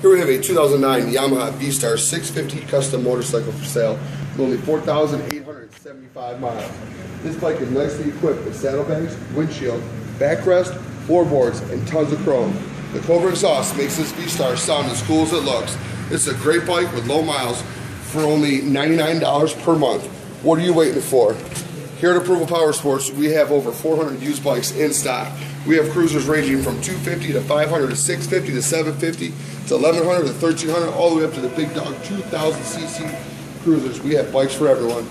Here we have a 2009 Yamaha V-Star 650 custom motorcycle for sale with only 4,875 miles. This bike is nicely equipped with saddlebags, windshield, backrest, floorboards, and tons of chrome. The Cobra exhaust makes this V-Star sound as cool as it looks. It's a great bike with low miles for only $99 per month. What are you waiting for? Here at Approval Power Sports, we have over 400 used bikes in stock. We have cruisers ranging from 250 to 500 to 650 to 750 to 1100 to 1300, all the way up to the big dog 2000cc cruisers. We have bikes for everyone.